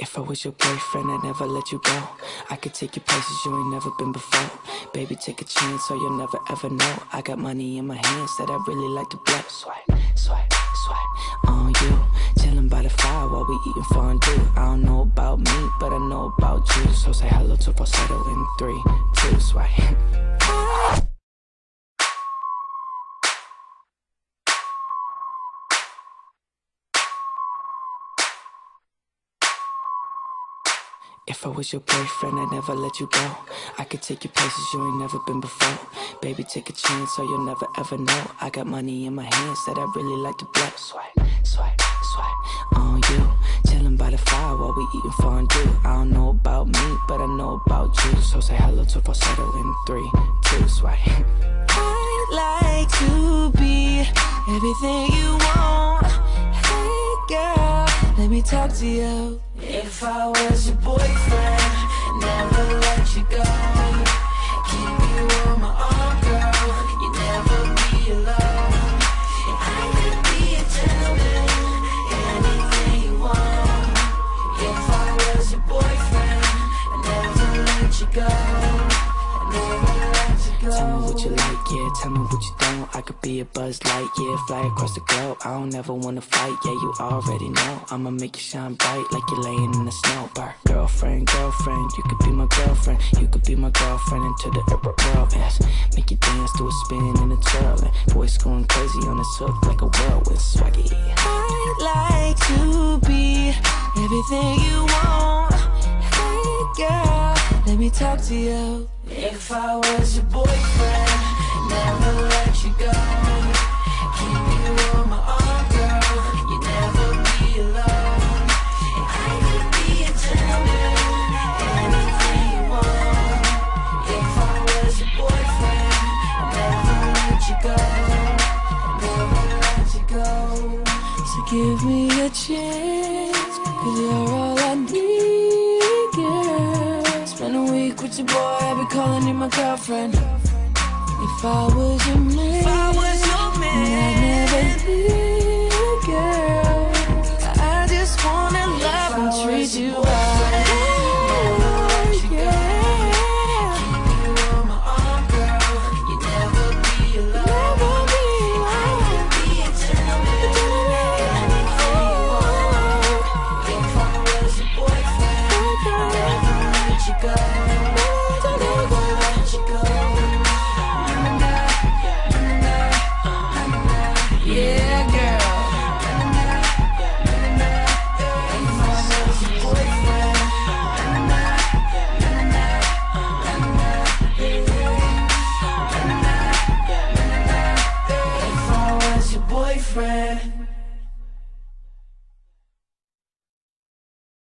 If I was your boyfriend, I'd never let you go. I could take you places you ain't never been before. Baby, take a chance, so you'll never ever know. I got money in my hands that I really like to blow. Swipe, swipe, swipe on you. Chilling by the fire while we eating fondue. I don't know about me, but I know about you. So say hello to falsetto in three, two, swipe. If I was your boyfriend, I'd never let you go. I could take you places you ain't never been before. Baby, take a chance, so you'll never ever know. I got money in my hands that I really like to blow. Swipe, swipe, swipe on you. Chilling by the fire while we eating fondue. I don't know about me, but I know about you. So say hello to falsetto in three, two, swipe. I'd like to be everything you want. Talk to you. If I was your boyfriend, never you like, yeah. Tell me what you don't. I could be a buzz light, yeah. Fly across the globe. I don't ever wanna fight, yeah. You already know. I'ma make you shine bright like you're laying in the snow. Bar. Girlfriend, girlfriend, you could be my girlfriend. You could be my girlfriend into the upper world. Make you dance to a spin and a twirl. Voice going crazy on this hook like a whirlwind swaggy. I'd like to be everything you want. Me talk to you. If I was your boyfriend, never let you go. Keep you on my arm, girl. You never be alone. I could be a gentleman, anything you want. If I was your boyfriend, never let you go. Never let you go. So give me a chance, cause you're all I need. With your boy, I be calling you my girlfriend. If I was your man, if I was your man, boyfriend.